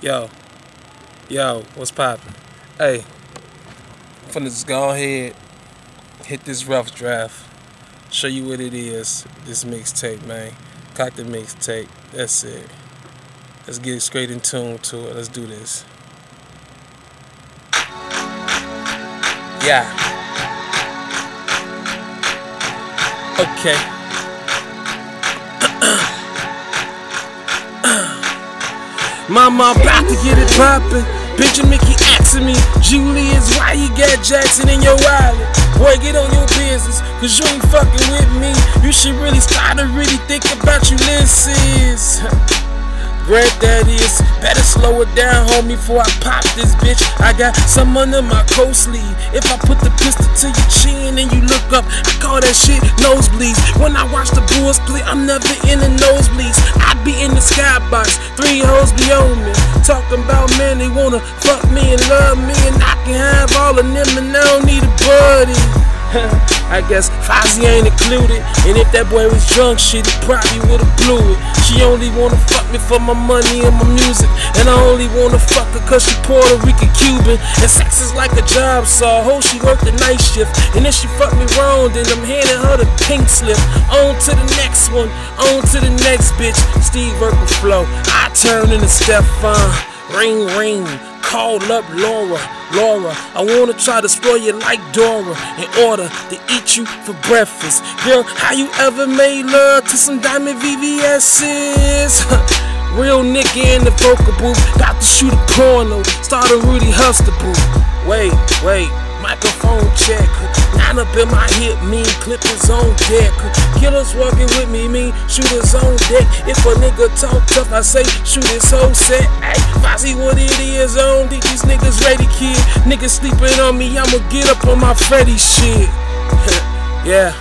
Yo, yo, what's poppin'? Hey, I'm finna just go ahead, hit this rough draft, show you what it is, this mixtape, man. Cock the mixtape, that's it. Let's get straight in tune to it, let's do this. Yeah. Okay. Mama about to get it poppin'. Picture Mickey asking me, Julius, why you got Jackson in your wallet? Boy, get on your business, cause you ain't fucking with me. You should really start to really think about you, Ulysses. Granddad is better down, homie, before I pop this bitch. I got some under my coat sleeve. If I put the pistol to your chin and you look up, I call that shit nosebleeds. When I watch the Bulls play, I'm never in the nosebleeds. I be in the skybox, three hoes be on me. Talking about man, they wanna fuck me and love me, and I can have all of them, and I don't need a buddy. Guess Fozzy ain't included. And if that boy was drunk, shit, he probably would've blew it. She only wanna fuck me for my money and my music. And I only wanna fuck her cause she Puerto Rican Cuban. And sex is like a job, so I hope she work the night shift. And if she fuck me wrong, then I'm handing her the pink slip. On to the next one, on to the next bitch. Steve Urkel flow. I turn into Stefan. Ring, ring. Call up Laura, Laura. I wanna try to spoil you like Dora in order to eat you for breakfast. Girl, how you ever made love to some diamond VVS's? Real nigga in the vocal booth, got to shoot a porno, start a Rudy Huxtable. Wait, wait, microphone check. Nine up in my hip, mean clippers on deck. Killers walking with me, mean shooters on deck. If a nigga talk tough, I say shoot his whole set. Ay, Fozzy, I don't think these niggas ready, kid. Niggas sleeping on me, I'ma get up on my Freddy shit. yeah.